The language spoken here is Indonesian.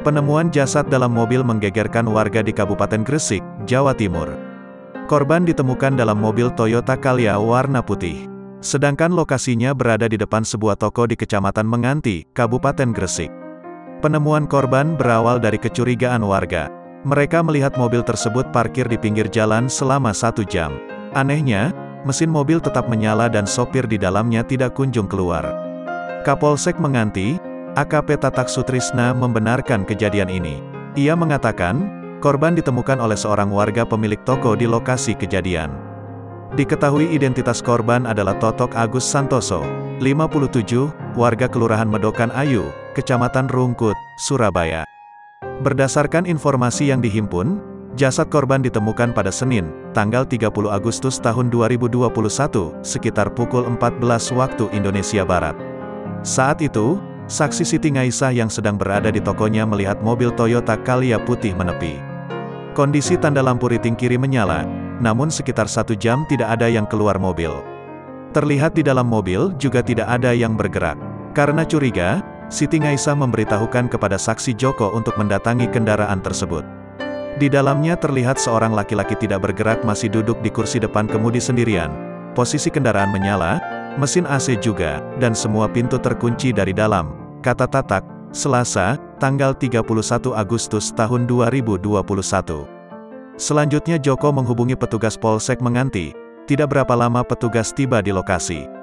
Penemuan jasad dalam mobil menggegerkan warga di Kabupaten Gresik, Jawa Timur. Korban ditemukan dalam mobil Toyota Calya warna putih. Sedangkan lokasinya berada di depan sebuah toko di Kecamatan Menganti, Kabupaten Gresik. Penemuan korban berawal dari kecurigaan warga. Mereka melihat mobil tersebut parkir di pinggir jalan selama satu jam. Anehnya, mesin mobil tetap menyala dan sopir di dalamnya tidak kunjung keluar. Kapolsek Menganti, AKP Tatak Sutrisna membenarkan kejadian ini. Ia mengatakan, korban ditemukan oleh seorang warga pemilik toko di lokasi kejadian. Diketahui identitas korban adalah Totok Agus Santoso, 57, warga Kelurahan Medokan Ayu, Kecamatan Rungkut, Surabaya. Berdasarkan informasi yang dihimpun, jasad korban ditemukan pada Senin, tanggal 30 Agustus tahun 2021, sekitar pukul 14 waktu Indonesia Barat. Saat itu, Saksi Siti Ngaisah yang sedang berada di tokonya melihat mobil Toyota Calya putih menepi. Kondisi tanda lampu riting kiri menyala, namun sekitar satu jam tidak ada yang keluar mobil. Terlihat di dalam mobil juga tidak ada yang bergerak. Karena curiga, Siti Ngaisah memberitahukan kepada saksi Joko untuk mendatangi kendaraan tersebut. Di dalamnya terlihat seorang laki-laki tidak bergerak masih duduk di kursi depan kemudi sendirian. Posisi kendaraan menyala, mesin AC juga, dan semua pintu terkunci dari dalam, kata Tatak, Selasa, tanggal 31 Agustus tahun 2021. Selanjutnya Joko menghubungi petugas Polsek Menganti. Tidak berapa lama petugas tiba di lokasi.